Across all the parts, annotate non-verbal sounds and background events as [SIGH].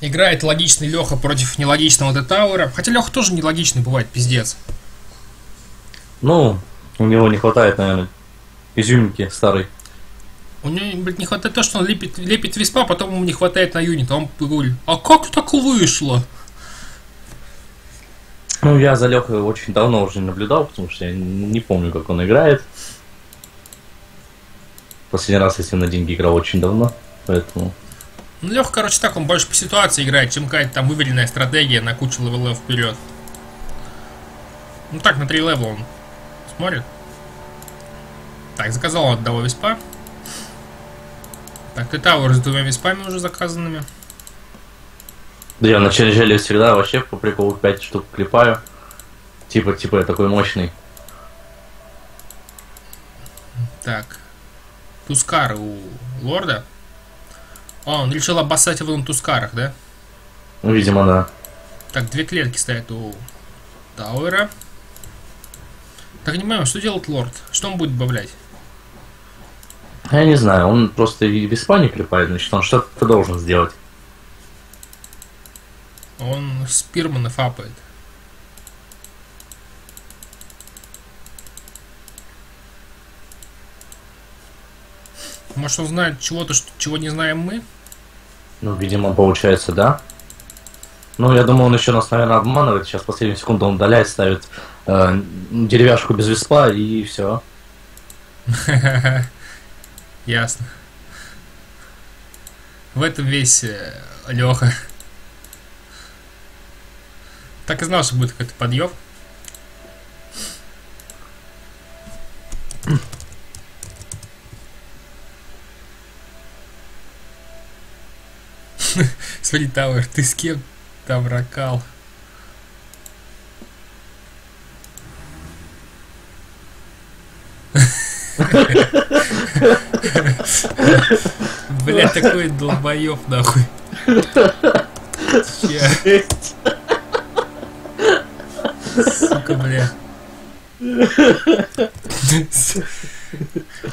Играет логичный Леха против нелогичного Детауэра. Хотя Леха тоже нелогичный бывает, пиздец. Ну, у него не хватает, наверное, изюминки старой. У него, блядь, не хватает то, что он лепит, лепит виспа, потом ему не хватает на юнит. А он говорит, а как так вышло? Ну, я за Лехой очень давно уже наблюдал, потому что я не помню, как он играет. Последний раз, если на деньги играл, очень давно. Поэтому... Ну, Леха, короче, так, он больше по ситуации играет, чем какая-то там выверенная стратегия на кучу level ов вперед. Ну так, на три level а он смотрит. Так, заказал он одного wisp а. Так, ты Tower с двумя wisp ами уже заказанными. Да я на challenger е всегда вообще по приколу 5 штук клепаю. Типа, типа я такой мощный. Так. Тускары у лорда. О, он решил обоссать его на тускарах, да? Ну, видимо, да. Так, две клетки стоят у Тауэра. Так, не понимаю, что делает лорд? Что он будет добавлять? Я не знаю, он просто и в Испании клепает, значит, он что-то должен сделать. Он спирмана фапает. Может, он знает чего-то, чего не знаем мы? Ну, видимо, получается, да. Ну, я думаю, он еще нас, наверное, обманывает. Сейчас последнюю секунду он удаляет, ставит э, деревяшку без веспа и все. [LAUGHS] Ясно. В этом весь Леха. Так и знал, что будет какой-то подъем. Смотри, Тауэр, ты с кем там ракал? Бля, такой долбоёб, нахуй. Сука, бля.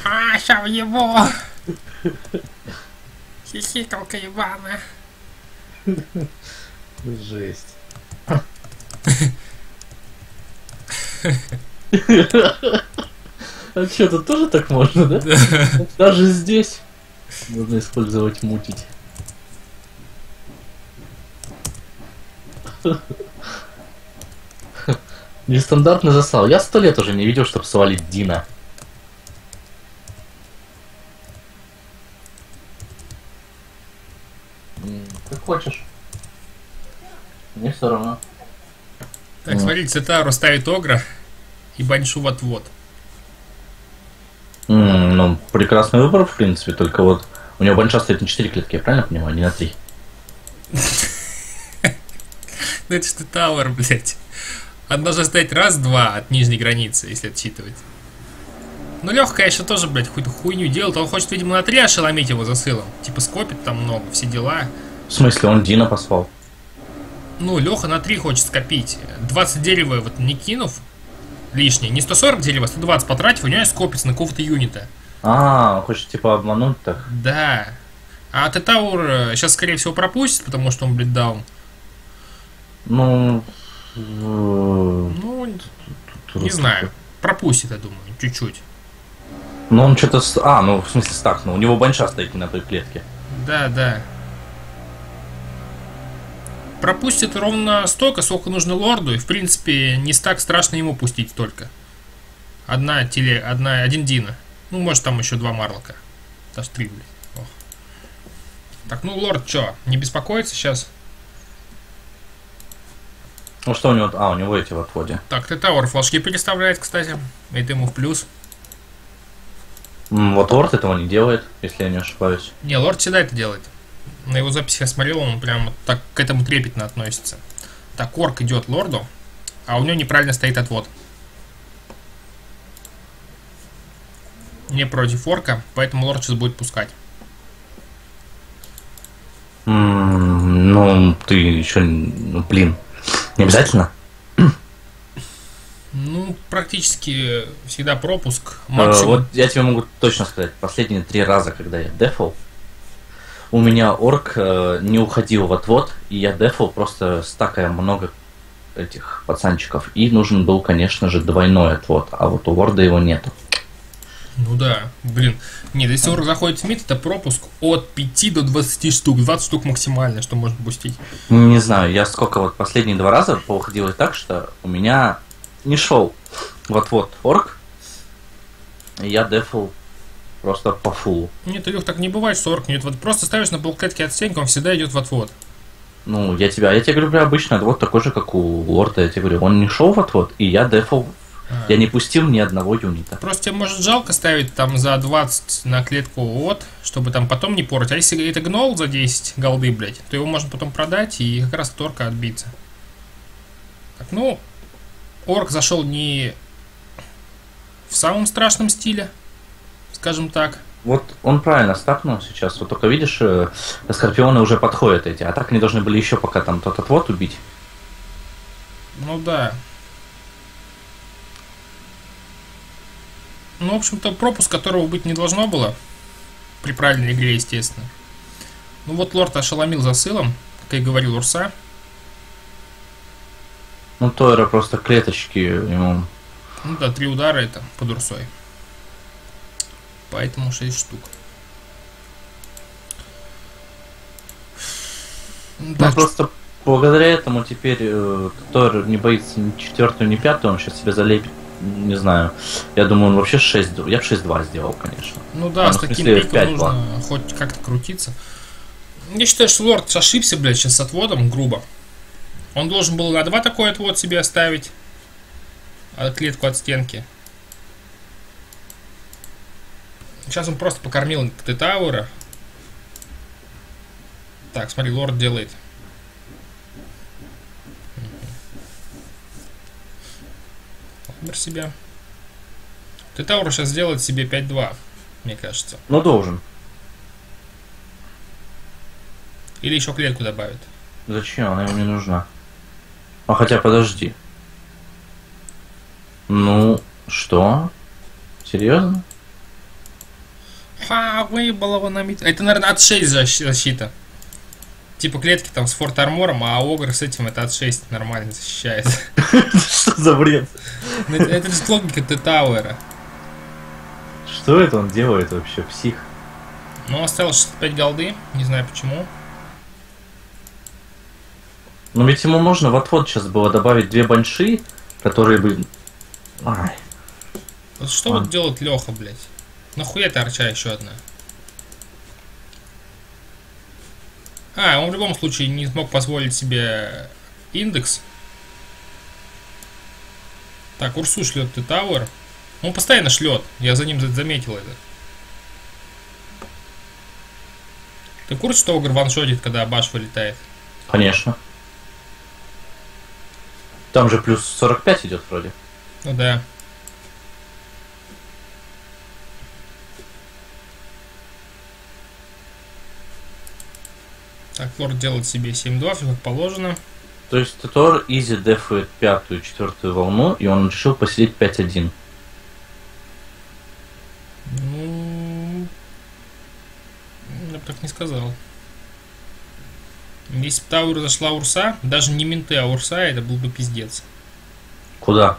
А, в его! Хихикалка ебаная. Жесть. А что, тут тоже так можно, да? Даже здесь можно использовать мутить. Нестандартный засал. Я сто лет уже не видел, чтобы свалить Дина. М, Как хочешь. Мне все равно. Так, Вот. смотрите, Цитару ставит Огра и Баньшу в отвод. М, ну, прекрасный выбор, в принципе, только вот у него банша стоит на 4 клетки, я правильно понимаю, не на 3. [LAUGHS] Ну это что Тауэр, блядь. Он должен стоять раз-два от нижней границы, если отсчитывать. Ну, Леха, конечно, тоже, блядь, какую-то хуйню делает. Он хочет, видимо, на три ошеломить его засылом. Типа скопит там много, все дела. В смысле, он Дина послал? Ну, Леха на 3 хочет скопить. 20 дерева вот не кинув лишнее, не 140 дерева, а 120 потратив, у него скопится на какого-то юнита. А, хочет типа обмануть так. Да. А Тетаур сейчас, скорее всего, пропустит, потому что он, блядь, даун. Ну... э, Ну, не знаю. Пропустит, я думаю, чуть-чуть. Ну, он что-то... А, ну, в смысле, стакнул. У него банша стоит не на той клетке. Да, да. Пропустит ровно столько, сколько нужно лорду, и в принципе не так страшно ему пустить только. Одна теле, одна, один Дина. Ну, может там еще два Марлока. Даже три, блядь. Ох. Так, ну лорд чё, не беспокоится сейчас? Ну, что у него... А, у него эти в отводе. Так, ты Тауэр флажки переставляет, кстати. Это ему в плюс. Вот Орд этого не делает, если я не ошибаюсь. Не, лорд всегда это делает. На его записи я смотрел, он прям так к этому трепетно относится. Так, орк идет лорду, а у него неправильно стоит отвод. Не против орка, поэтому лорд сейчас будет пускать. Ну, ты еще... Ну, блин. Не обязательно? Ну, практически всегда пропуск. Э, Максимум. Вот я тебе могу точно сказать, последние три раза, когда я дефал, у меня орк э, не уходил в отвод, и я дефал просто стакая много этих пацанчиков. И нужен был, конечно же, двойной отвод, а вот у лорда его нету. Ну да, блин. Нет, если орк заходит в мид, это пропуск от 5 до 20 штук. 20 штук максимально, что можно пустить. Не знаю, я сколько вот последние два раза выходило так, что у меня не шел вот-вот орк, и я дефал просто по фулу. Нет, Илюх, так не бывает, что орк нет. Вот просто ставишь на полклетке от стенки, он всегда идет в отвод. Ну, я тебя, я тебе говорю, обычно отвод такой же, как у лорда, я тебе говорю, он не шел в отвод, и я дефал А. Я не пустил ни одного юнита. Просто тебе может жалко ставить там за 20 на клетку от, чтобы там потом не портить. А если это гнол за 10 голды, блядь, то его можно потом продать и как раз от орка отбиться. Так, ну, орк зашел не в самом страшном стиле, скажем так. Вот он правильно стакнул сейчас. Вот только видишь, э, скорпионы уже подходят эти. А так они должны были еще пока там тот отвод убить. Ну да. Ну, в общем-то, пропуск, которого быть не должно было. При правильной игре, естественно. Ну вот лорд ошеломил засылом, как и говорил Урса. Ну, Тойра просто клеточки ему... Ну да, три удара это под Урсой. Поэтому 6 штук. Ну, Ну, так, просто благодаря этому теперь э, Тойра не боится ни четвертую, ни пятую, он сейчас себя залепит. Не знаю. Я думаю, он вообще 6... Я бы 6-2 сделал, конечно. Ну да, А, с в таким смысле, пиком 5-2. нужно хоть как-то крутиться. Я считаю, что лорд ошибся, блядь, сейчас с отводом, грубо. Он должен был на 2 такой отвод себе оставить. Клетку от стенки. Сейчас он просто покормил Т-Тауэра. Так, смотри, лорд делает. Выбор себя. Т-Tower сейчас сделает себе 5-2, мне кажется. Ну, должен. Или еще клетку добавит. Зачем? Она ему не нужна. А хотя, подожди. Ну, что? Серьезно? Ха, выебал его на mid. Это, наверное, от 6 защ- защита. Типа клетки там с fort armor ом, а Огр с этим это от 6 нормально защищает. [LAUGHS] Что за бред? Ну, Это, же логика Т-Тауэра. Что это он делает вообще, псих? Но осталось 65 голды, не знаю почему. Ну ведь ему можно в отвод сейчас было добавить две банши, которые бы... Ай, Вот что вот делает Леха, блядь? Нахуя торча еще одна? А, он в любом случае не смог позволить себе индекс. Так, Урсу шлет ты Тауэр. Он постоянно шлет. Я за ним за- заметил это. Ты в курсе, что Огр ваншотит, когда баш вылетает? конечно. Там же плюс 45 идет вроде. Ну да. Так, лорд делает себе 7-2, все как положено. То есть Тор изи дефает пятую, четвертую волну, и он решил посидеть 5-1. Ну, я бы так не сказал. Если бы Тауэр зашла Урса, даже не менты, а Урса, это был бы пиздец. Куда?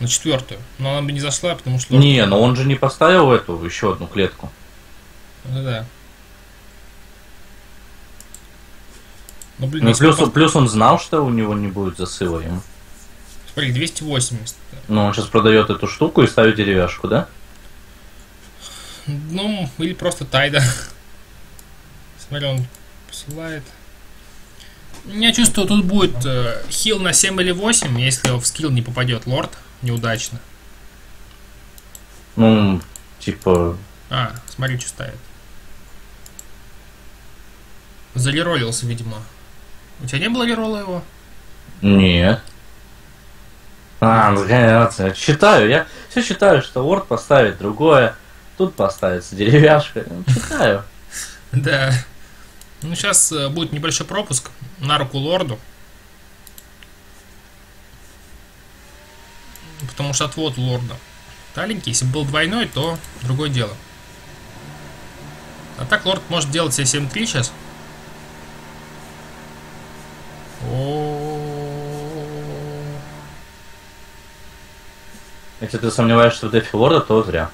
На четвертую. Но она бы не зашла, потому что... Не, но он же не поставил эту, еще одну клетку. Ну Ну, блин, Ну, плюс, плюс он знал, что у него не будет засыла ему. Смотри, 280. Но он сейчас продает эту штуку и ставит деревяшку, да? Ну, или просто тайда. Смотри, он посылает. Я чувствую, тут будет э, хил на 7 или 8, если в скилл не попадет лорд неудачно. Ну, типа, А, смотри, что ставит. Залиролился, видимо. У тебя не было лирола его? нет. А, ну, конечно, я все считаю, что Word поставит другое, тут поставится деревяшка. Ну, Читаю. [LAUGHS] Да. Ну, сейчас будет небольшой пропуск на руку лорду. Потому что отвод лорда. Таленький, если бы был двойной, то другое дело. А так лорд может делать себе 7-3 сейчас. О, Если ты сомневаешься в дефе лорда, то зря.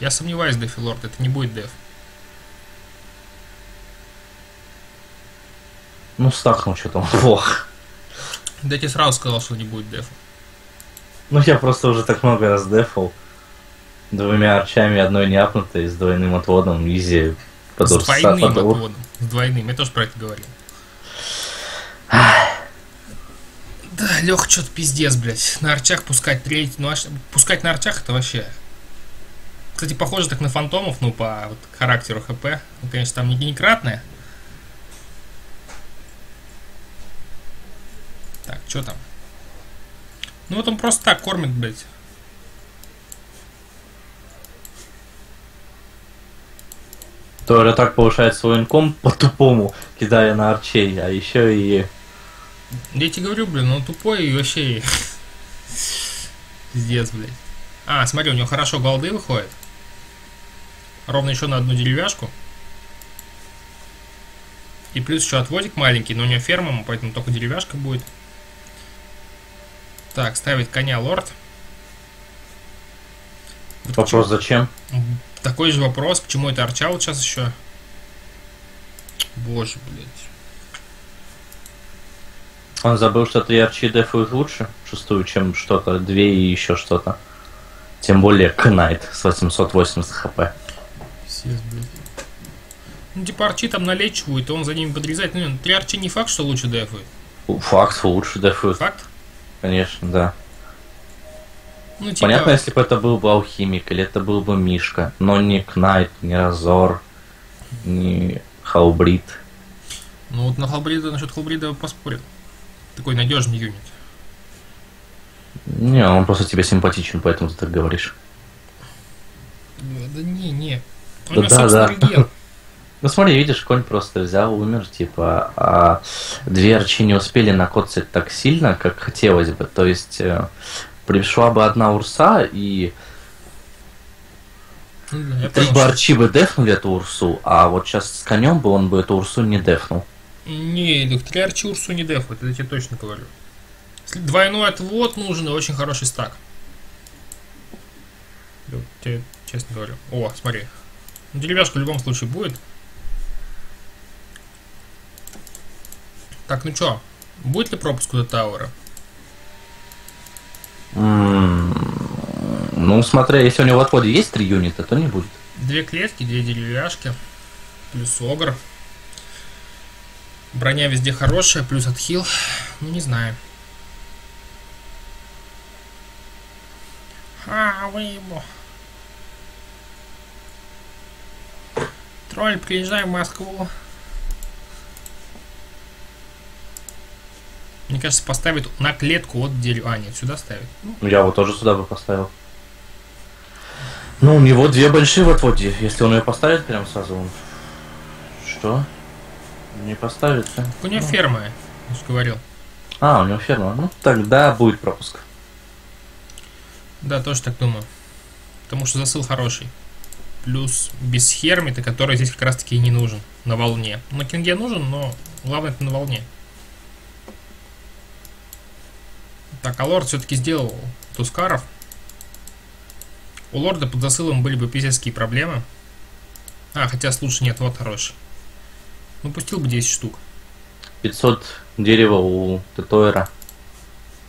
Я сомневаюсь, Дефи Лорд, это не будет деф. Ну, стакнул что-то он плохо. Да я тебе сразу сказал, что не будет дефа. Ну, я просто уже так много раз дефал. Двумя арчами, одной неапнутой, с двойным отводом, изи под С двойным отводом. С двойным, я тоже про это говорил. Да, Леха, что-то пиздец, блядь. На арчах пускать треть. Ну, аж пускать на арчах это вообще. Кстати, похоже так на фантомов, ну, по вот, характеру ХП. Ну, конечно, там не геникратное. Так, что там? Ну, вот он просто так кормит, блядь. Тора так повышает свой инком по-тупому, кидая на арчей, а еще и... Я тебе говорю, блин, он тупой и вообще... Пиздец, блядь. А, смотри, у него хорошо голды выходит. Ровно еще на одну деревяшку. И плюс еще отводик маленький, но у него ферма, поэтому только деревяшка будет. Так, ставит коня лорд. Вот Вопрос зачем? Такой же вопрос, к чему это арча вот сейчас еще? Боже, блядь. Он забыл, что три арчи дефают лучше, шестую, чем что-то, две и еще что-то. Тем более Кнайт с 880 хп. Пиздец, блядь. Ну, типа арчи там налечивают, он за ними подрезает. Ну, три арчи не факт, что лучше дефают. Факт лучше дефают, Факт? конечно, да. Ну, типа, Понятно, если бы это был бы алхимик, или это был бы Мишка, но не Кнайт, не Разор, не Хаубрид. ну вот на Халбрида, насчет Халбрида поспорил. Такой надежный юнит. Не, он просто тебе симпатичен, поэтому ты так говоришь. Да, не, не. У Да да, да. [LAUGHS] Ну смотри, видишь, конь просто взял, умер, типа, а две арчи не успели накоцать так сильно, как хотелось бы. То есть э, пришла бы одна урса, и Ну да, три бы что- арчи бы дефнули эту урсу, а вот сейчас с конем бы он бы эту урсу не дефнул. Не, три арчи Урсу не дефают, это я тебе точно говорю. Двойной отвод нужен и очень хороший стак. Тебе честно говорю. О, смотри. Ну, деревяшка в любом случае будет. Так, ну чё? Будет ли пропуск до Тауэра? Ну, смотря, если у него в отводе есть три юнита, то не будет. Две клетки, две деревяшки. Плюс огр. Броня везде хорошая, плюс отхил. Ну, не знаю. А, выебу. Тролль, приезжай в Москву. Мне кажется, поставит на клетку от дерева. А, нет, сюда ставит. Ну, Я его тоже сюда бы поставил. Ну, у него две большие в отводе. Если он ее поставит прям сразу, он... Что? Не поставит, да? у него ферма, я же говорил. А, у него ферма. Ну, тогда будет пропуск. Да, тоже так думаю. Потому что засыл хороший. Плюс без хермита, который здесь как раз таки и не нужен. На волне. На кинге нужен, но главное это на волне. Так, а лорд все-таки сделал тускаров. У лорда под засылом были бы пиздецкие проблемы. А, хотя, слушай, нет, вот хороший. Ну, пустил бы 10 штук. 500 дерева у Тетойра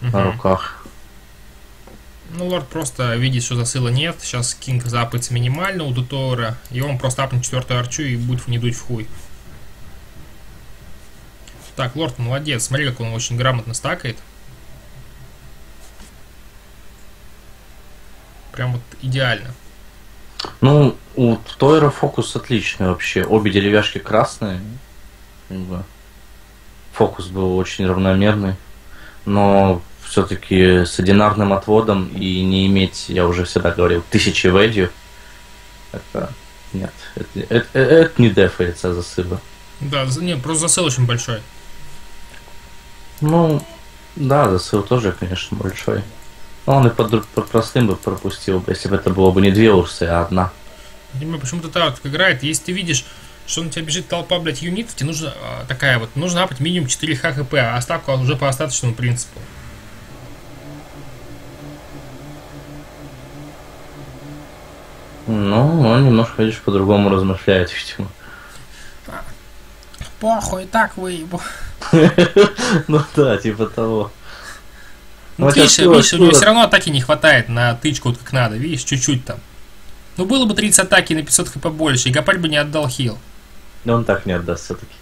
на Мгм. руках. Ну, лорд просто видит, что засыла нет. Сейчас кинг запается минимально у Тутора. И он просто апнет четвертую арчу и будет не дуть в хуй. Так, лорд молодец. Смотри, как он очень грамотно стакает. Прям вот идеально. Ну, у Тойра фокус отличный вообще. Обе деревяшки красные. Фокус был очень равномерный. Но все-таки с одинарным отводом и не иметь, я уже всегда говорил, тысячи ведью. Это нет. Это, это, это не дефается засыба. Да, не, просто засыл очень большой. Ну, да, засыл тоже, конечно, большой. Но он и под, под простым бы пропустил бы, если бы это было бы не две урсы, а одна. Не понимаю, почему Татар так играет. Если ты видишь, что на тебя бежит толпа, блядь, юнитов, тебе нужно а, такая вот, нужно апать минимум 4 хп, а ставку уже по остаточному принципу. Ну, он немножко, видишь, по-другому размышляет, видимо. Похуй, так выебу. [LAUGHS] Ну да, типа того. Ну, Вот видишь, видишь, у него все равно атаки не хватает на тычку вот как надо, видишь, чуть-чуть там. Ну, было бы 30 атаки на 500 хп больше, и Гапаль бы не отдал хил. Но он так не отдаст все-таки.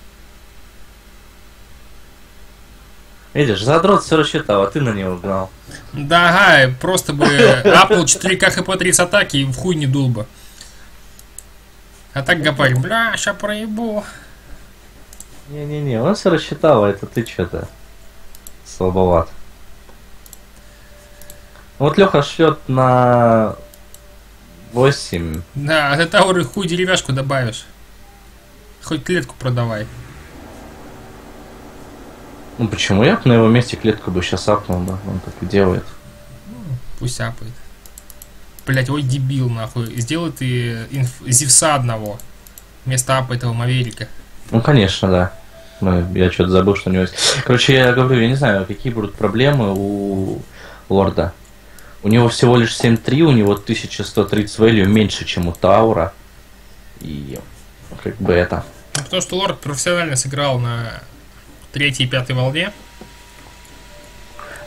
Видишь, задрот все рассчитал, а ты на него гнал. Да, ага, просто бы [LAUGHS] апнул 4к хп 30 атаки и в хуй не дул бы. А так Гапаль, бля, ща проебу. Не-не-не, он все рассчитал, а это ты что-то слабоват. Вот Леха шлет на 8. Да, а ты тауры хуй деревяшку добавишь. Хоть клетку продавай. Ну почему? Я на его месте клетку бы сейчас апнул, да, он так и делает. Пусть апает. Блять, ой, дебил, нахуй. Сделай ты инф... Зевса одного. Вместо апа этого Маверика. Ну конечно, да. Ну, я что-то забыл, что у него есть. Короче, я говорю, я не знаю, какие будут проблемы у Лорда. У него всего лишь 7-3, у него 1130 value меньше, чем у Таура. И как бы это. Ну, потому что Лорд профессионально сыграл на третьей и пятой волне.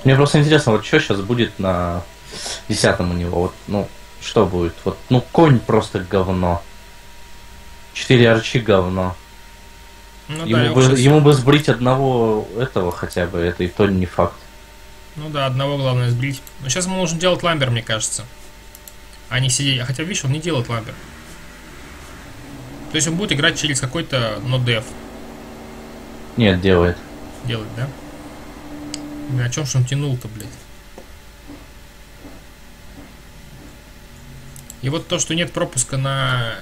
Мне просто интересно, вот что сейчас будет на десятом у него? Вот, ну, что будет? Вот, ну, конь просто говно. Четыре арчи говно. Ну да, ему, его бы, ему бы сбрить одного этого хотя бы, это и то не факт. Ну да, одного главное сбрить. Но сейчас мы можем делать ламбер, мне кажется. А не сидеть. Хотя, видишь, он не делает ламбер. То есть он будет играть через какой-то нодеф. Нет, делает. Делать, да? Бля, о чем ж он тянул-то, блядь? И вот то, что нет пропуска на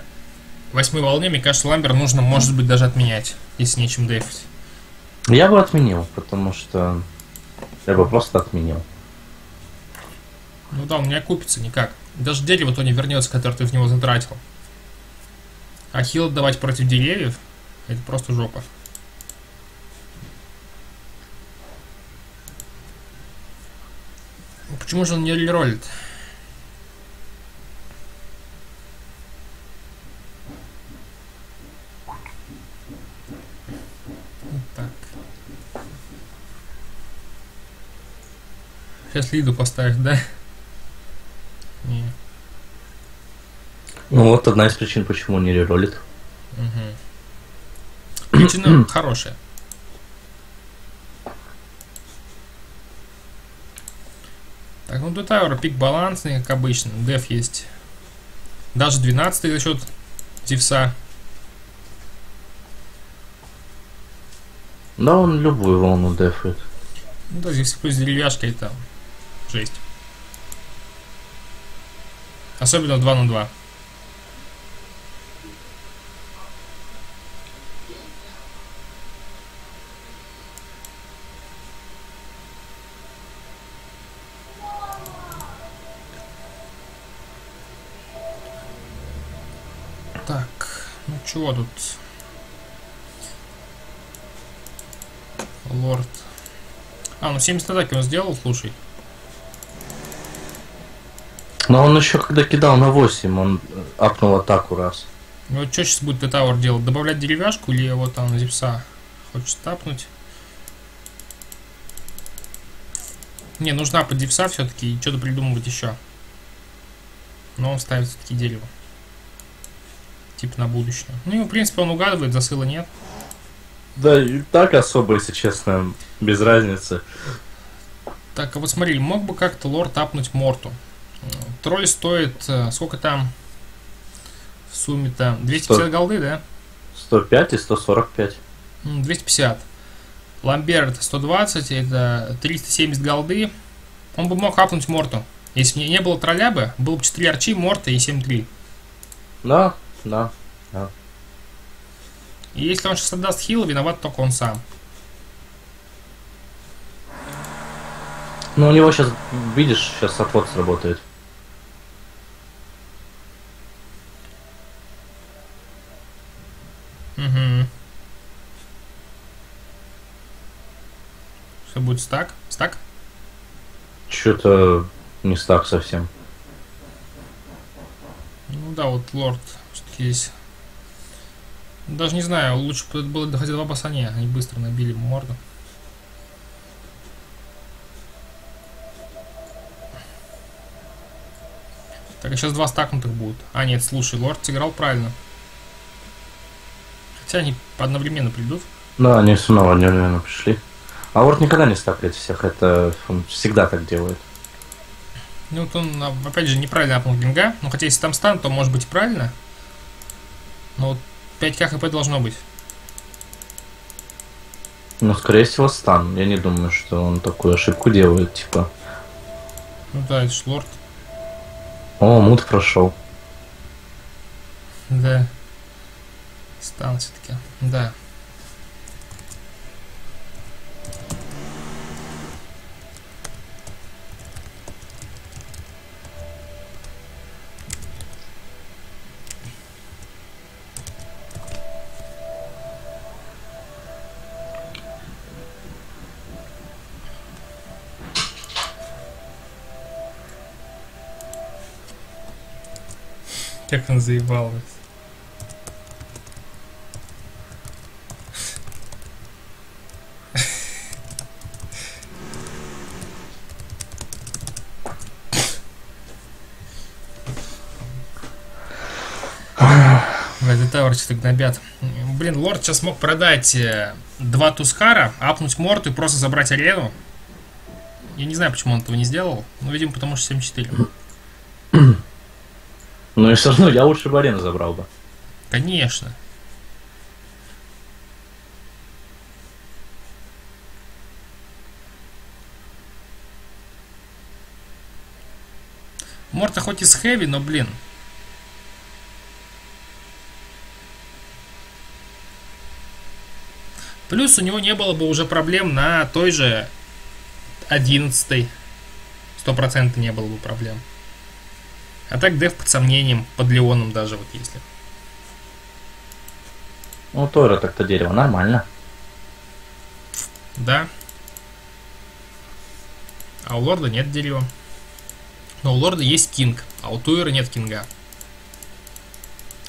восьмой волне, мне кажется, ламбер нужно, может быть, даже отменять, если нечем дефить. Я бы отменил, потому что я бы просто отменил. Ну да, он не окупится никак. Даже дерево то не вернется, которое ты в него затратил. А хил давать против деревьев, это просто жопа. Ну, Почему же он не ролит? Вот так. Сейчас Лиду поставишь, да? Не. Ну вот одна из причин, почему он не реролит. Причина [CLEARS THROAT] хорошая. Так, ну тут Аура пик балансный, как обычно. Деф есть. Даже 12 за счет Зевса. Да, он любую волну дефает. Ну да, Зевс плюс деревяшка это жесть. Особенно в 2 на 2. Так, ну чего тут? Лорд. А, ну 70 атаки он сделал, слушай. Но он еще когда кидал на 8, он апнул атаку раз. Ну вот что сейчас будет Тетауэр делать? Добавлять деревяшку или вот там зипса? Хочет тапнуть? Не, нужна под дивса все-таки и что-то придумывать еще. Но он ставит все-таки дерево. Типа на будущее. Ну и в принципе он угадывает, засыла нет. Да, и так особо, если честно, без разницы. Так, а вот смотри, мог бы как-то лорд тапнуть Морту. Тролль стоит, э, сколько там в сумме-то? 250 Сто. голды, да? 105 и 145. М, 250. Ламбер это 120, это 370 голды. Он бы мог хапнуть Морту. Если бы не, было тролля бы, было бы 4 арчи, Морта и 7-3. Да, да. И если он сейчас отдаст хил, виноват только он сам. Ну, у него сейчас, видишь, сейчас отвод сработает. Это будет стак? Стак? Что-то не стак совсем. Ну да, вот лорд все-таки есть. Даже не знаю, лучше бы это было хотя два басане, они быстро набили морду. Так, а сейчас два стакнутых будут. А, нет, слушай, лорд сыграл правильно. Хотя они одновременно придут. Да, они снова одновременно пришли. А Ворд никогда не стакает всех, это он всегда так делает. Ну, вот он, опять же, неправильно апнул гинга. Ну, хотя если там стан, то может быть и правильно. Но вот 5к хп должно быть. Ну, скорее всего, стан. Я не думаю, что он такую ошибку делает, типа. Ну да, это ж лорд. О, мут прошел. Да. Стан все-таки. Да. Как он заебал. блядь. Блядь, Тауэр что-то гнобят. Блин, Лорд сейчас мог продать э, два Тускара, апнуть Морту и просто забрать арену. Я не знаю, почему он этого не сделал. Ну, видимо, потому что 7-4. И все равно я лучше бы арену забрал бы. Конечно. Морта хоть и с хэви, но, блин. Плюс у него не было бы уже проблем на той же 11 Сто процентов не было бы проблем. А так деф под сомнением, под Леоном даже вот если. Ну, Тойра так-то дерево, нормально. Да. А у лорда нет дерева. Но у лорда есть кинг, а у Туэра нет кинга.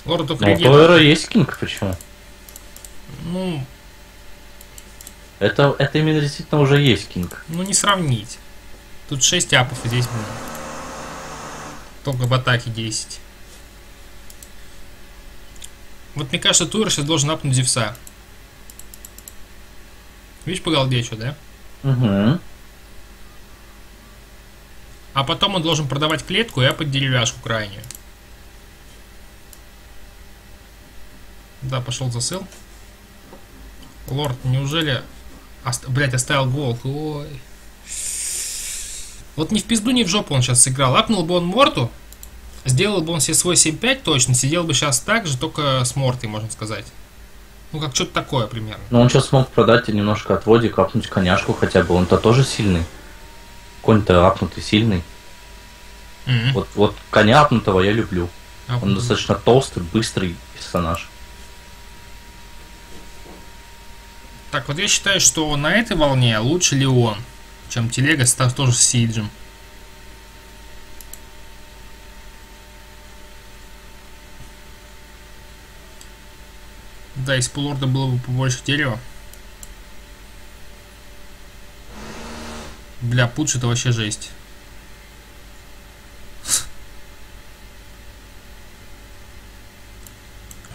Лорда только Ну, у. Тойра есть кинг, почему? Ну, Это, это именно действительно уже есть кинг. ну не сравнить. Тут 6 апов, и здесь блин, только в атаке 10. Вот мне кажется, Туэр сейчас должен апнуть Зевса. Видишь, по голде что, да? Угу. А потом он должен продавать клетку и апать деревяшку крайнюю. Да, пошел засыл. Лорд, неужели... Ост... Блять, оставил голд. Ой. Вот ни в пизду, ни в жопу он сейчас сыграл. Апнул бы он Морту, сделал бы он себе свой 7-5 точно, сидел бы сейчас так же, только с Мортой, можно сказать. Ну, как что-то такое примерно. Но он сейчас смог продать и немножко отводик, апнуть коняшку хотя бы. Он-то тоже сильный. Конь-то апнутый сильный. Мгм. Вот, вот коня апнутого я люблю. Он Апнул. достаточно толстый, быстрый персонаж. Так, вот я считаю, что на этой волне лучше Леон, чем Телега с- тоже с Сиджем. Да, если бы у лорда было бы побольше дерева. Бля, путш это вообще жесть.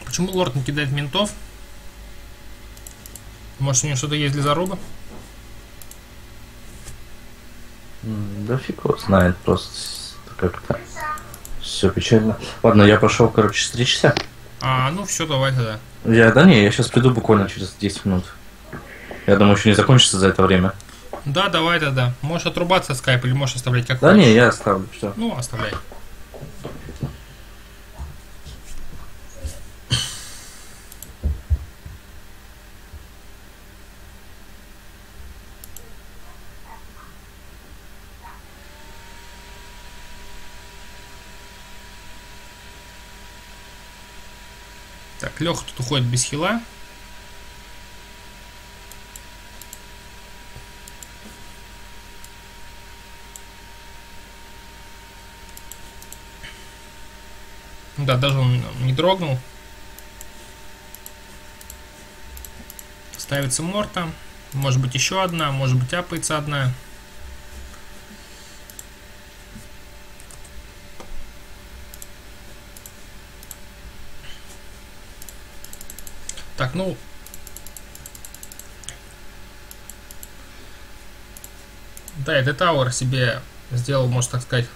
Почему лорд не кидает ментов? Может у него что-то есть для заруба? М, Да фиг его знает, просто как-то все печально. Ладно, я пошел, короче, стричься. А, ну все, давай тогда. Я, да не, я сейчас приду буквально через 10 минут. Я думаю, еще не закончится за это время. Да, давай тогда. Можешь отрубаться от скайпа или можешь оставлять как Да хочешь. не, я оставлю, все. Ну, оставляй. Так, Леха тут уходит без хила. Да, даже он не дрогнул. Ставится морта. Может быть еще одна, может быть апается одна. Ну... Да, этот Тауэр себе сделал, можно так сказать,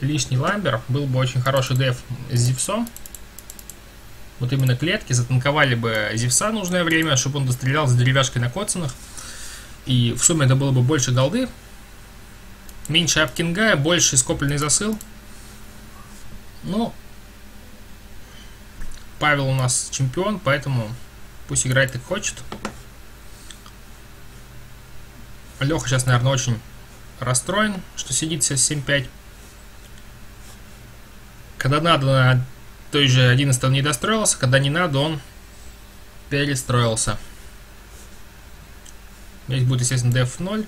лишний ламбер. Был бы очень хороший деф с Зевсом. Вот именно клетки затанковали бы Зевса нужное время, чтобы он дострелял с деревяшкой на коцинах. И в сумме это было бы больше голды. Меньше апкинга, больше скопленный засыл. Ну, Павел у нас чемпион, поэтому пусть играет как хочет. Леха сейчас, наверное, очень расстроен, что сидит сейчас 7-5. Когда надо, на той же 11 он не достроился, когда не надо, он перестроился. Здесь будет, естественно, def 0.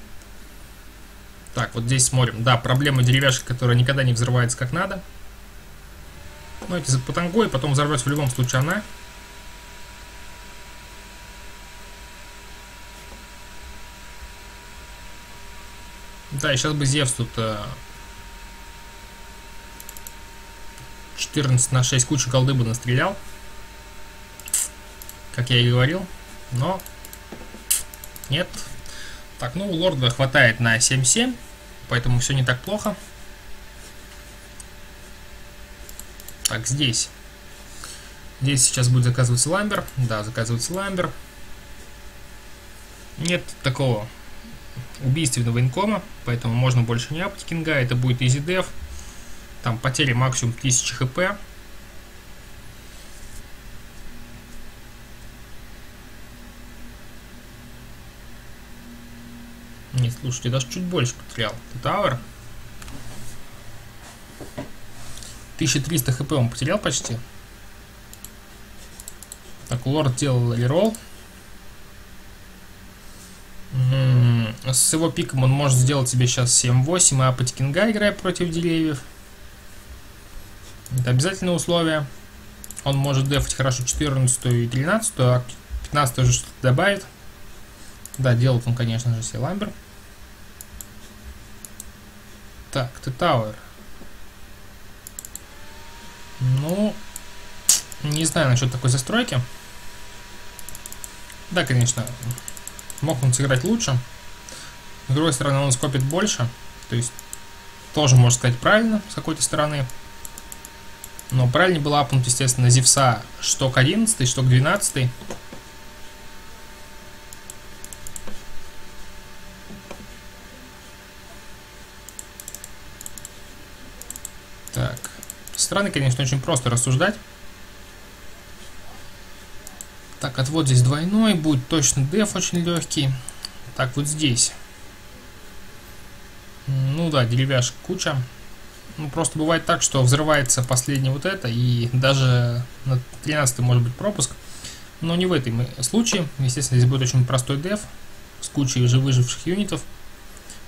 Так, вот здесь смотрим. Да, проблема деревяшки, которая никогда не взрывается как надо. Ну, эти по тангой, потом взорвется в любом случае она. Да, и сейчас бы Зевс тут 14 на 6 кучу колды бы настрелял. Как я и говорил. Но нет. Так, ну у лорда хватает на 7-7. Поэтому все не так плохо. Так, здесь. Здесь сейчас будет заказываться ламбер. Да, заказывается ламбер. Нет такого убийственного инкома, поэтому можно больше не апать кинга. Это будет dev. Там потери максимум 1000 хп. Нет, слушайте, даже чуть больше потерял. Тауэр. 1300 хп он потерял почти. Так, лорд делал реролл. С его пиком он может сделать себе сейчас 7-8 и апать кинга, играя против деревьев. Это обязательное условие. Он может дефать хорошо 14 и 13, а 15 уже что-то добавит. Да, делает он, конечно же, себе ламбер. Так, ты Тауэр. Ну, не знаю насчет такой застройки. Да, конечно, мог он сыграть лучше. С другой стороны, он скопит больше. То есть, тоже можно сказать правильно с какой-то стороны. Но правильнее было апнуть, естественно, Зевса шток 11, шток 12. Так. Со стороны, конечно, очень просто рассуждать. Так, отвод здесь двойной, будет точно деф очень легкий. Так, вот здесь. Ну да, деревяшек куча. Ну, просто бывает так, что взрывается последний вот это, и даже на 13 может быть пропуск. Но не в этом случае. Естественно, здесь будет очень простой деф с кучей уже выживших юнитов.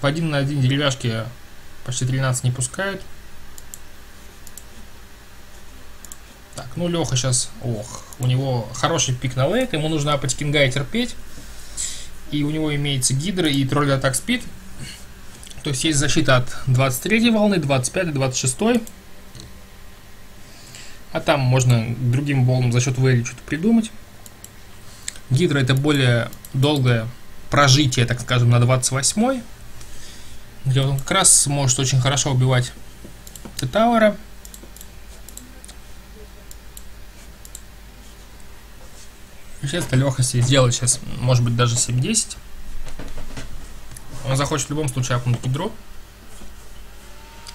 В один на один деревяшки почти 13 не пускают. Ну Леха сейчас, ох, у него хороший пик на лейт, ему нужно апать кинга и терпеть. И у него имеется гидра и тролль атак спид. То есть есть защита от 23 волны, 25 и 26. А там можно другим волнам за счет вэли что-то придумать. Гидра это более долгое прожитие, так скажем, на 28 где он как раз может очень хорошо убивать Тетауэра. Сейчас Леха себе сделает сейчас, может быть, даже 7-10. Он захочет в любом случае апнуть гидро.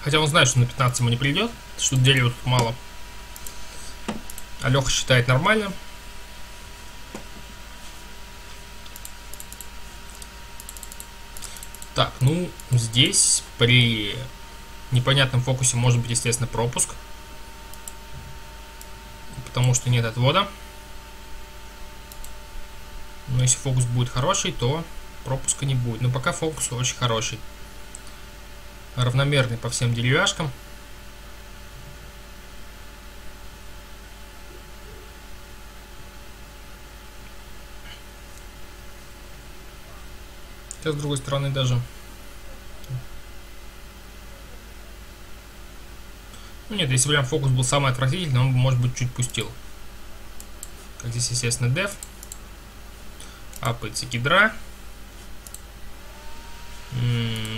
Хотя он знает, что на 15 ему не придет, что дерева тут мало. А Леха считает нормально. Так, ну, здесь при непонятном фокусе может быть, естественно, пропуск. Потому что нет отвода. Но если фокус будет хороший, то пропуска не будет. Но пока фокус очень хороший. Равномерный по всем деревяшкам. Хотя с другой стороны даже... Ну, нет, если бы прям фокус был самый отвратительный, он бы, может быть, чуть пустил. Как здесь, естественно, деф. Апается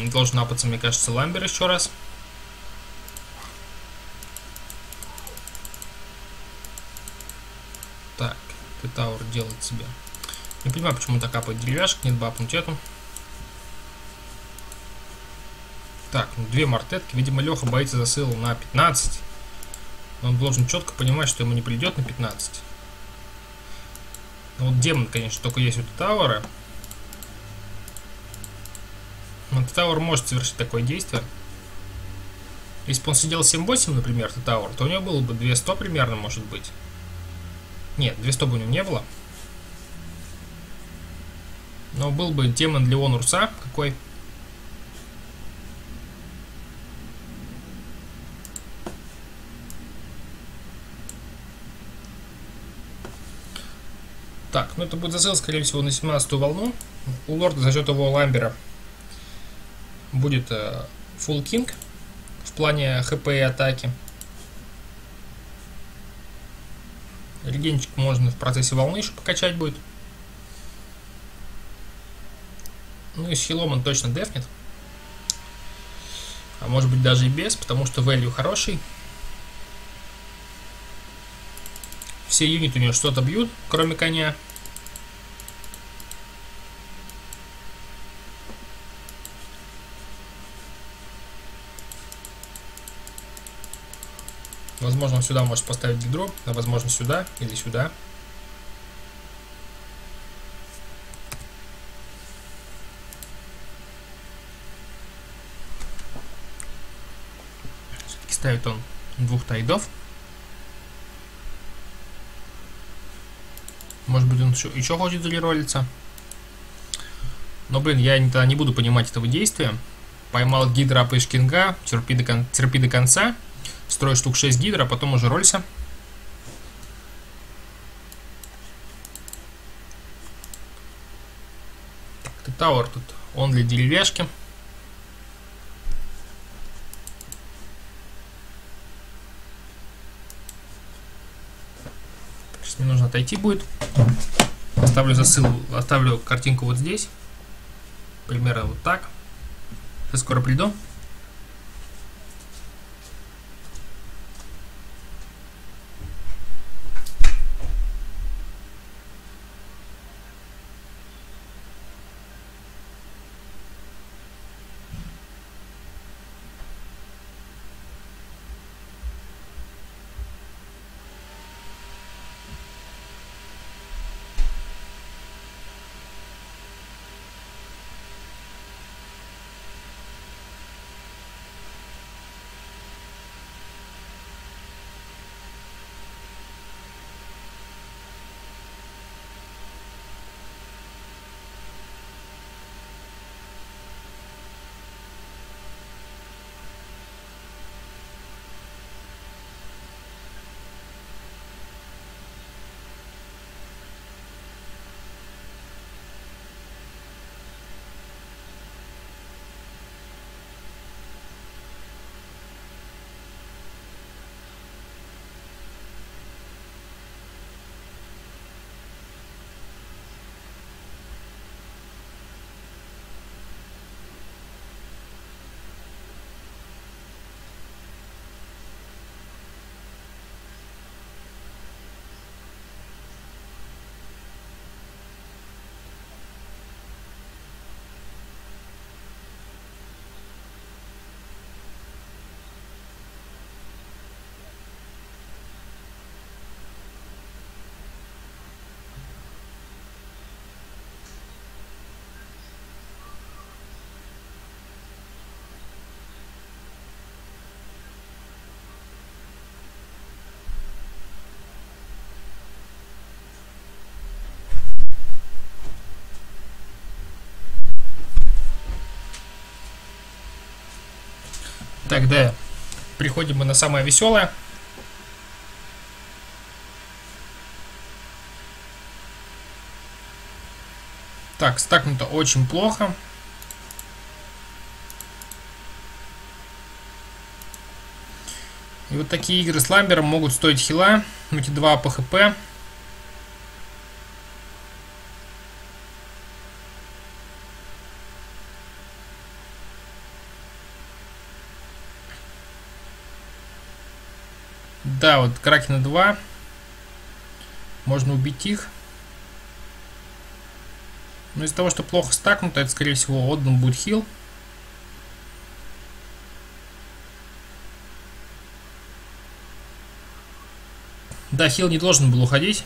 -м, должен апаться, мне кажется, ламбер еще раз. Так, ты делает себе. Не понимаю, почему так капает деревяшек, нет бапнуть эту. Так, ну две мартетки. Видимо, Леха боится засыла на 15. Но он должен четко понимать, что ему не придет на 15. Ну вот демон, конечно, только есть у Тауэра. Но Тауэр может совершить такое действие. Если бы он сидел 7-8, например, Тауэр, то у него было бы 200 примерно, может быть. Нет, 200 бы у него не было. Но был бы демон для Урса какой. Так, ну это будет засыл, скорее всего, на 17 волну. У лорда за счет его ламбера будет э, full king в плане хп и атаки. Регенчик можно в процессе волны еще покачать будет. Ну и с хилом он точно дефнет. А может быть даже и без, потому что value хороший. Все юниты у него что-то бьют, кроме коня. Возможно, сюда может поставить гидро, а возможно сюда или сюда. Все-таки ставит он двух тайдов. Может быть, он еще, еще хочет зареролиться. Но, блин, я тогда не буду понимать этого действия. Поймал гидра Пэшкинга, терпи до, кон терпи до конца. Строй штук 6 гидра, а потом уже ролься. Так, Тауэр тут он для деревяшки. Сейчас мне нужно отойти будет. Оставлю засыл, оставлю картинку вот здесь. Примерно вот так. Я скоро приду. Тогда приходим мы на самое веселое. Так, стакнуто очень плохо. И вот такие игры с ламбером могут стоить хила. Эти 2 по хп. Вот Кракена 2. Можно убить их. Но из-за того, что плохо стакнуто, это, скорее всего, отдан будет хил. Да, хил не должен был уходить.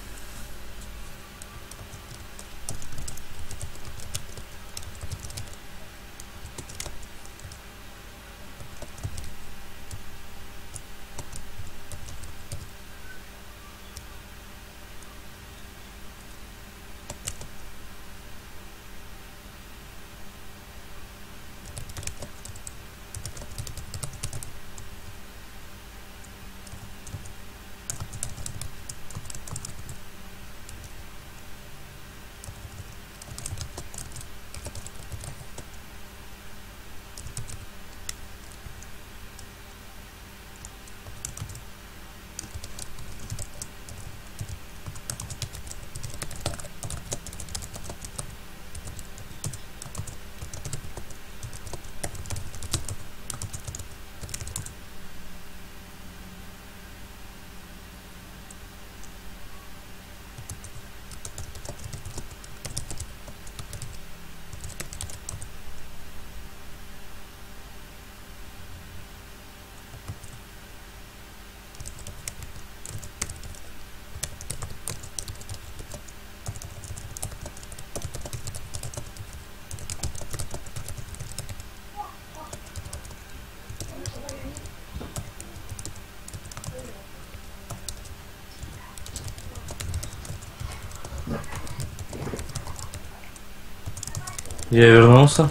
Я вернулся.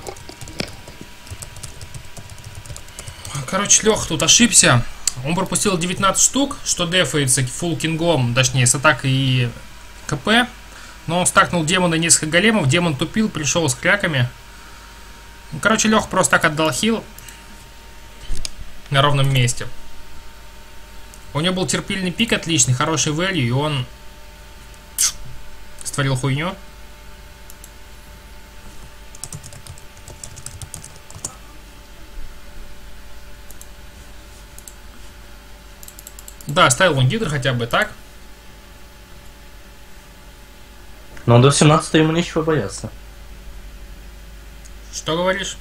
Короче, Лех тут ошибся. Он пропустил 19 штук, что дефается фул кингом, точнее, с атакой и КП. Но он стакнул демона несколько големов, демон тупил, пришел с кряками. Ну, короче, Лех просто так отдал хил на ровном месте. У него был терпильный пик отличный, хороший value, и он створил хуйню. Да, оставил он гидр хотя бы так. Но до 17 ему нечего бояться. Что говоришь?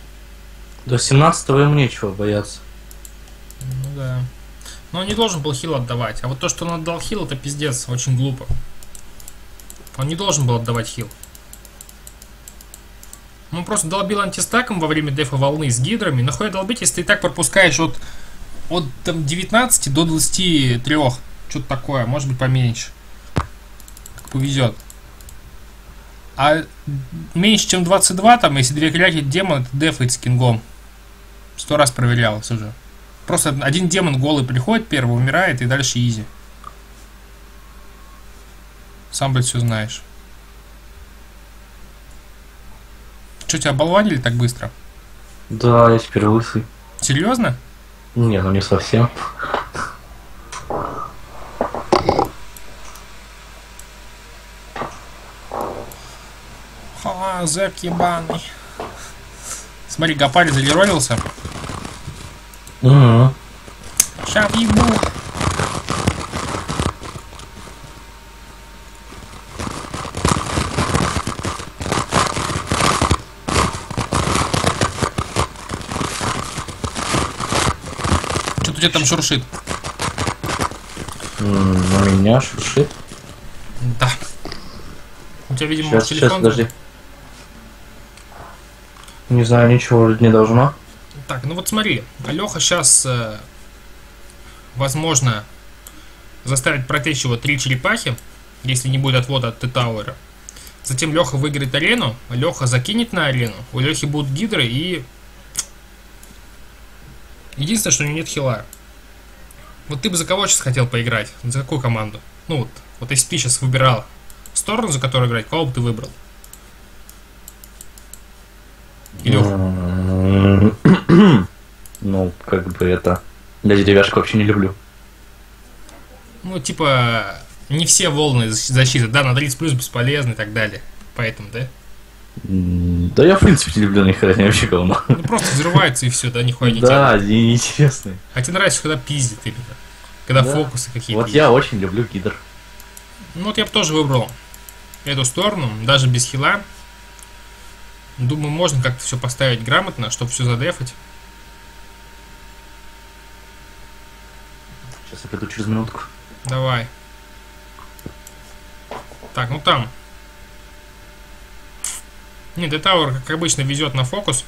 До 17 ему нечего бояться. Ну да. Но он не должен был хил отдавать. А вот то, что он отдал хил, это пиздец, очень глупо. Он не должен был отдавать хил. Он просто долбил антистаком во время дефа волны с гидрами. Нахуй долбить, если ты и так пропускаешь от от там, 19 до 23. Что-то такое, может быть поменьше. Как повезет. А меньше, чем 22, там, если две кляки демон, это дефает с кингом. Сто раз проверялось уже. Просто один демон голый приходит, первый умирает, и дальше изи. Сам, блядь, все знаешь. Что, тебя оболванили так быстро? Да, я теперь лысый. Серьезно? Не, ну не совсем. Ха, зэк ебаный. Смотри, Гапарь залеролился. Угу. Ща ебу. У тебя там шуршит. М, На меня шуршит. Да. У тебя, видимо, Сейчас, сейчас, телефон. подожди. Не знаю, ничего не должно. Так, ну вот смотри, Леха сейчас, возможно, заставит протечь его три черепахи, если не будет отвода от Т-Тауэра. Затем Леха выиграет арену, Леха закинет на арену, у Лехи будут гидры и... Единственное, что у него нет хила. Вот ты бы за кого сейчас хотел поиграть? За какую команду? Ну вот, вот если ты сейчас выбирал сторону, за которую играть, кого бы ты выбрал? Илюха. Ну, как бы это... Я деревяшку вообще не люблю. Ну, типа, не все волны защиты, да, на 30 плюс бесполезны и так далее. Поэтому, да? Да я в принципе не люблю на них играть, вообще говно. Ну просто взрывается и все, да, нихуя не Да, они неинтересные. А тебе нравится, когда пиздит именно? Когда да. фокусы какие-то. Вот я очень люблю гидр. Ну вот я бы тоже выбрал эту сторону, даже без хила. Думаю, можно как-то все поставить грамотно, чтобы все задефать. Сейчас я приду через минутку. Давай. Так, ну там нет, Детауэр, как обычно, везет на фокус.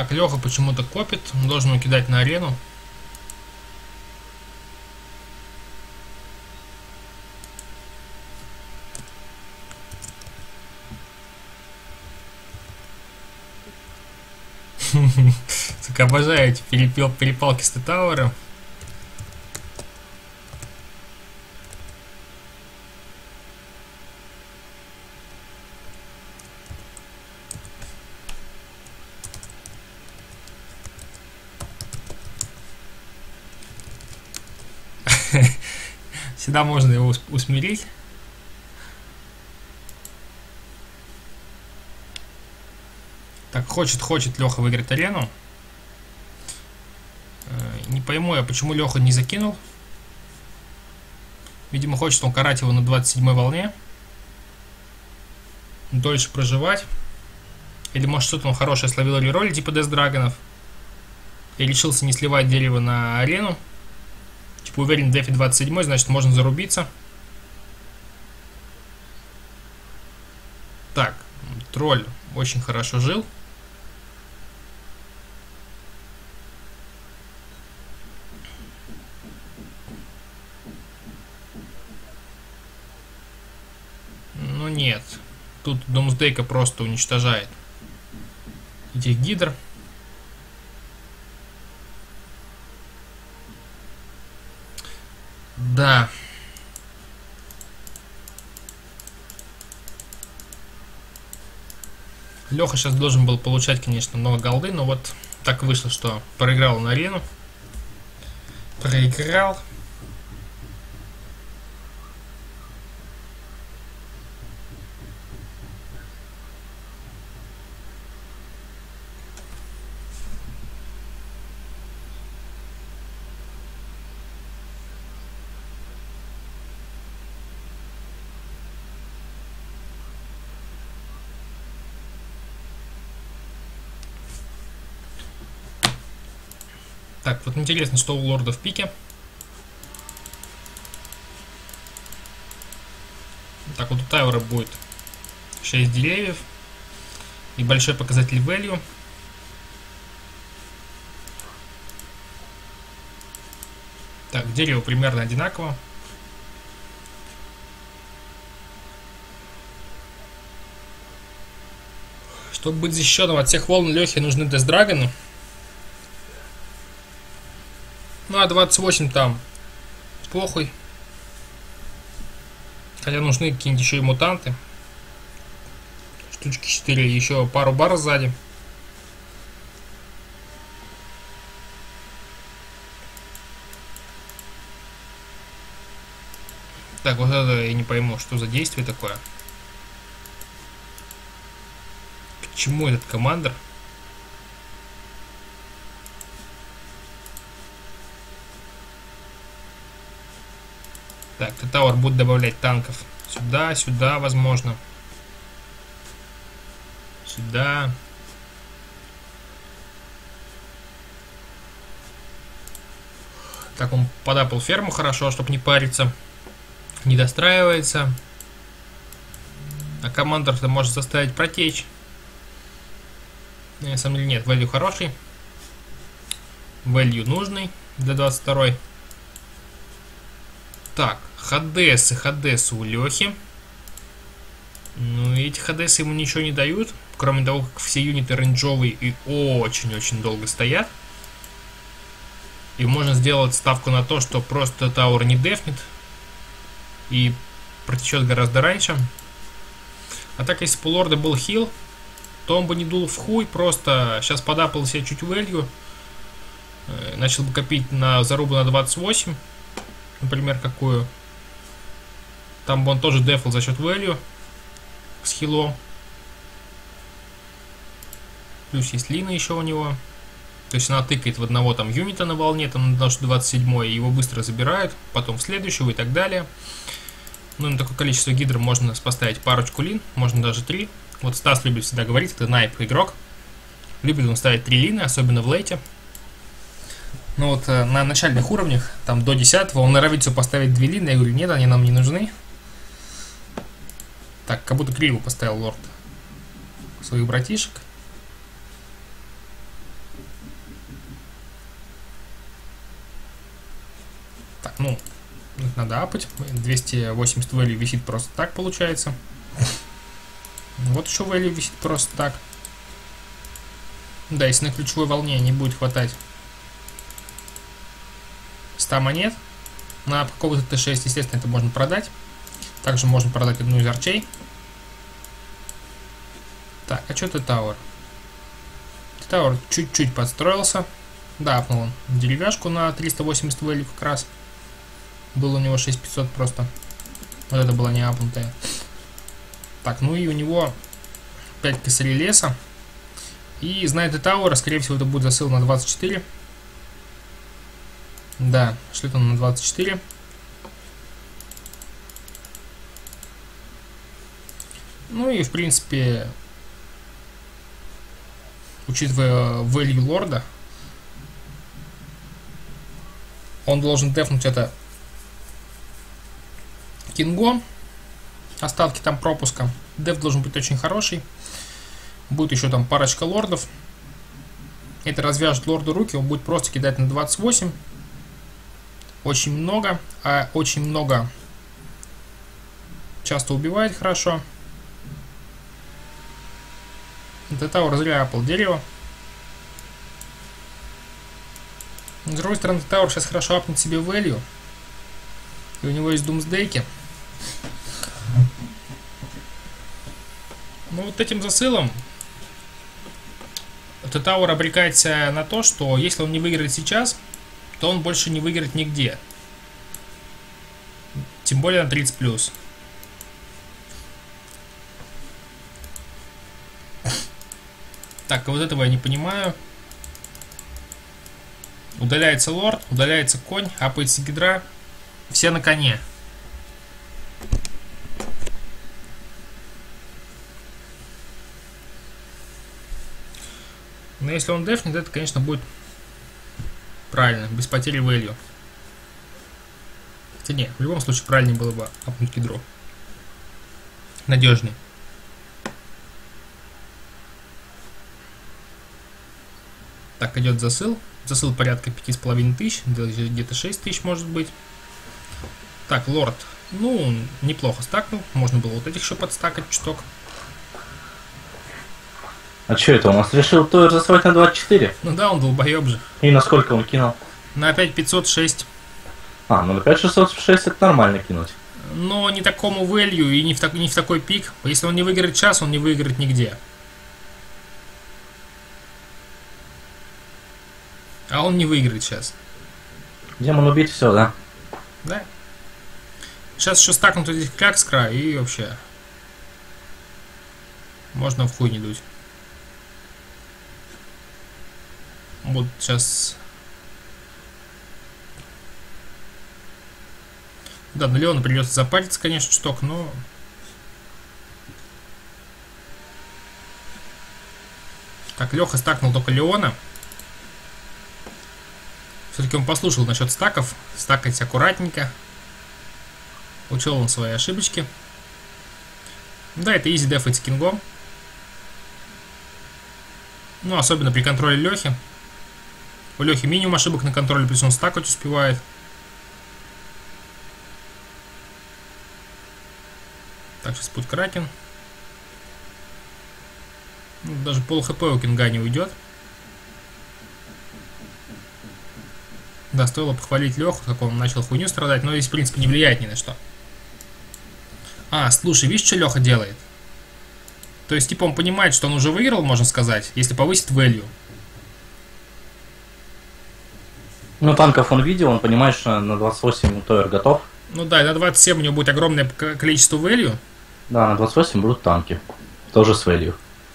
Так, Леха почему-то копит. Должен его кидать на арену. [LAUGHS] Так обожаю эти перепалки с Тетауэром. Всегда можно его усмирить. Так, хочет, хочет Леха выиграть арену. Э, не пойму я, почему Леха не закинул. Видимо, хочет он карать его на 27 волне. Дольше проживать. Или может что-то он хорошее словил роли типа Death Драгонов. И решился не сливать дерево на арену. Типа уверен, в дефе 27, значит можно зарубиться. Так, тролль очень хорошо жил. Ну нет, тут Домсдейка просто уничтожает этих гидр. Да. Леха сейчас должен был получать, конечно, много голды, но вот так вышло, что проиграл на арену. Проиграл. Так, вот интересно, что у лорда в пике. Так, вот у Тайвера будет 6 деревьев. И большой показатель value. Так, дерево примерно одинаково. Чтобы быть защищенным от всех волн Лехи, нужны Дездрагоны. Ну, а 28 там. Похуй. Хотя нужны какие-нибудь еще и мутанты. Штучки 4, еще пару бар сзади. Так, вот это я не пойму, что за действие такое. К чему этот командир? Так, Тауэр будет добавлять танков Сюда, сюда, возможно. Сюда. Так, он подапал ферму хорошо, чтобы не париться. Не достраивается. А командор-то может заставить протечь. На самом деле нет, value хороший. Value нужный для 22 -й. Так, Хадесы, Хадесы у Лехи. Ну, эти Хадесы ему ничего не дают, кроме того, как все юниты рейнджовые и очень-очень долго стоят. И можно сделать ставку на то, что просто Тауэр не дефнет и протечет гораздо раньше. А так, если бы у Лорда был хил, то он бы не дул в хуй, просто сейчас подапал себе чуть вэлью, начал бы копить на зарубу на 28, например, какую. Там бы он тоже дефал за счет value с хилом. Плюс есть лина еще у него. То есть она тыкает в одного там юнита на волне, там на 27 и его быстро забирают, потом в следующего и так далее. Ну, на такое количество гидр можно поставить парочку лин, можно даже три. Вот Стас любит всегда говорить, это найп игрок. Любит он ставить три лины, особенно в лейте. Ну вот э, на начальных уровнях, там до 10 он норовит все поставить две лины. Я говорю, нет, они нам не нужны. Так, как будто криво поставил лорд своих братишек. Так, ну, надо апать. 280 value висит просто так, получается. Вот еще value висит просто так. Да, если на ключевой волне не будет хватать 100 монет на какого-то Т6, естественно, это можно продать. Также можно продать одну из арчей. Так, а что ты Тауэр? Тауэр чуть-чуть подстроился. Да, апнул он деревяшку на 380 value как раз. Было у него 6500 просто. Вот это была не апнутая. Так, ну и у него 5 косарей леса. И знает и Тауэра, скорее всего, это будет засыл на 24. Да, шлет он на 24. Ну и, в принципе, учитывая value лорда, он должен дефнуть это кинго, остатки там пропуска. Деф должен быть очень хороший. Будет еще там парочка лордов. Это развяжет лорду руки, он будет просто кидать на 28. Очень много, а очень много часто убивает хорошо. Это Tower зря апал дерево. С другой стороны, Tower сейчас хорошо апнет себе value. И у него есть doomsday ки. Ну вот этим засылом Tower обрекается на то, что если он не выиграет сейчас, то он больше не выиграет нигде. Тем более на 30 плюс. Так, вот этого я не понимаю. Удаляется лорд, удаляется конь, апается гидра. Все на коне. Но если он дефнет, это, конечно, будет правильно, без потери value. Хотя не, в любом случае правильнее было бы апнуть гидро. Надежнее. Так, идет засыл. Засыл порядка 5,5 тысяч, где-то 6 тысяч может быть. Так, лорд. Ну, неплохо стакнул. Можно было вот этих еще подстакать чуток. А что это, у нас решил Тойер засвать на 24? Ну да, он долбоеб же. И на сколько он кинул? На 5506. А, ну на 5606 это нормально кинуть. Но не такому value и не в, так, не в такой пик. Если он не выиграет час, он не выиграет нигде. А он не выиграет сейчас. Демон убить все, да? Да. Сейчас еще стакнут этих как с края и вообще. Можно в хуй не дуть. Вот сейчас... Да, на Леона придется запариться, конечно, шток, но... Так, Леха стакнул только Леона. Все-таки он послушал насчет стаков. Стакать аккуратненько. Учел он свои ошибочки. Да, это изи дефать с кингом. Ну, особенно при контроле Лехи. У Лехи минимум ошибок на контроле, плюс он стакать успевает. Так, сейчас будет Кракен. Ну, даже пол хп у Кинга не уйдет. Да, стоило похвалить Леху, как он начал хуйню страдать, но здесь, в принципе, не влияет ни на что. А, слушай, видишь, что Леха делает? То есть, типа, он понимает, что он уже выиграл, можно сказать, если повысит value. Ну, танков он видел, он понимает, что на 28 Тойер готов. Ну да, и на 27 у него будет огромное количество value. Да, на 28 будут танки. Тоже с value.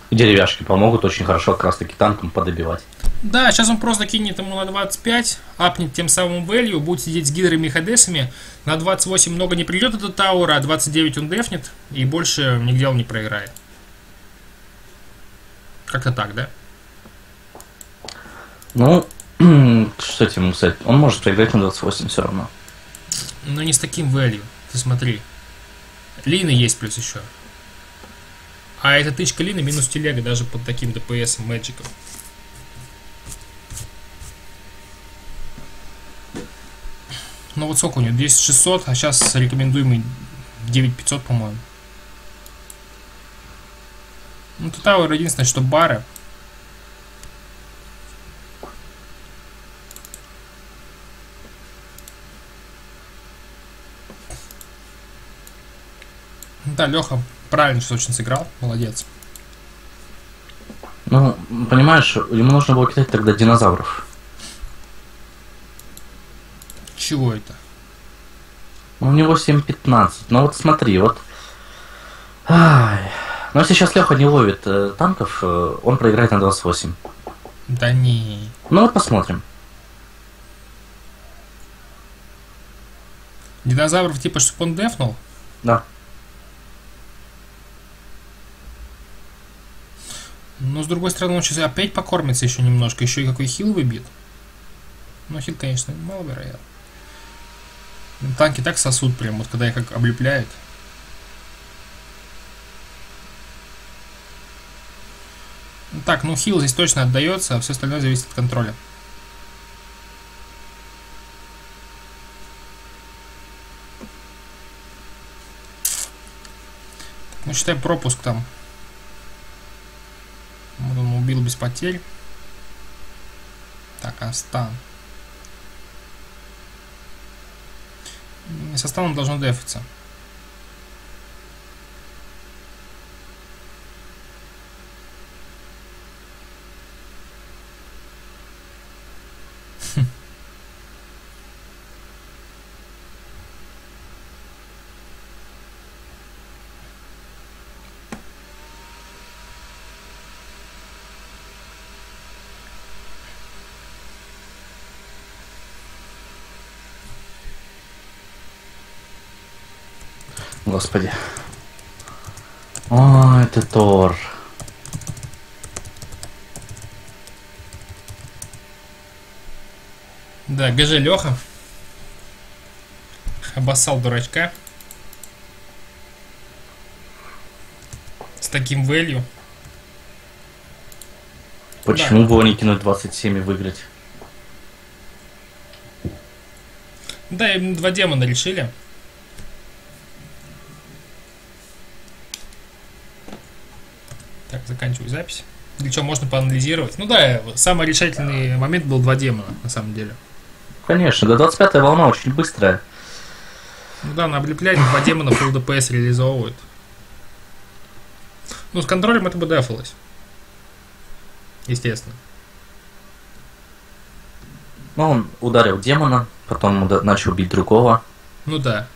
И деревяшки помогут очень хорошо как раз таки танкам подобивать. Да, сейчас он просто кинет ему на 25, апнет тем самым value, будет сидеть с гидрами и хедесами. На 28 много не придет этот таура, а 29 он дефнет, и больше нигде он не проиграет. Как-то так, да? Ну, [CLEARS THROAT] что тебе могу сказать? Он может проиграть на 28 все равно. Но не с таким value. Ты смотри. Лины есть плюс еще. А эта тычка Лины минус телега даже под таким ДПС мэджиком. Ну вот сколько у него? 10600, а сейчас рекомендуемый 9500, по-моему. Ну, тут Тауэр единственное, что бары. Да, Леха правильно что очень сыграл, молодец. Ну, понимаешь, ему нужно было кидать тогда динозавров. Чего это? Ну, у него 7-15. Ну вот смотри, вот. Ай. Но если сейчас Леха не ловит э, танков, э, он проиграет на 28. Да не. Ну вот посмотрим. Динозавров типа, чтобы он дефнул? Да. Но с другой стороны, он сейчас опять покормится еще немножко, еще и какой хил выбит. Ну, хил, конечно, маловероятно. Танки так сосут прям, вот когда их как облепляют. Так, ну хил здесь точно отдается, а все остальное зависит от контроля. Ну, считай пропуск там. Убил без потерь. Так, Астан. Со станом должно дефиться. Господи. О, это Тор. Да, ГЖ Леха. Обоссал дурачка. С таким value. Почему да. бы не кинуть 27 и выиграть? Да, им два демона решили. Заканчиваю запись. Или что, можно поанализировать? Ну да, самый решательный момент был два демона, на самом деле. Конечно, до 25 волна очень быстрая. Ну да, на облепляет два демона full ДПС реализовывают. Ну, с контролем это бы дефалось. Естественно. Ну, он ударил демона, потом начал бить другого. Ну да.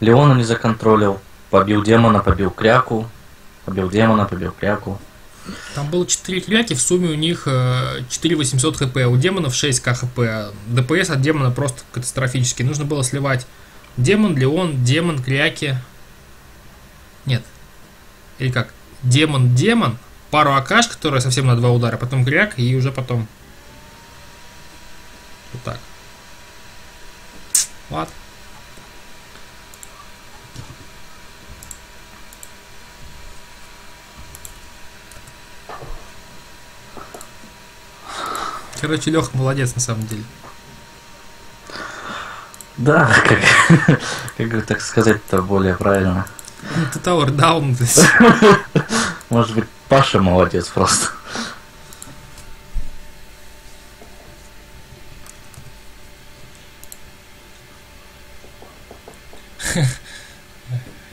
Леона не законтролил, побил демона, побил кряку, побил демона, побил кряку. Там было 4 кряки, в сумме у них 4800 хп, у демонов 6 хп. ДПС от демона просто катастрофически. Нужно было сливать Демон, Леон, демон, Кряки. Нет. Или как? Демон, демон, пару Акаш, которая совсем на два удара, потом Кряк и уже потом. Вот так. Ладно. Короче, Лех молодец на самом деле. Да, [LAUGHS] как, как так сказать-то более правильно. Это Tower Down. то есть. [LAUGHS] Может быть, Паша молодец просто.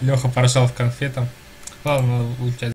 Леха поражал в конфетам. Ладно, улетать.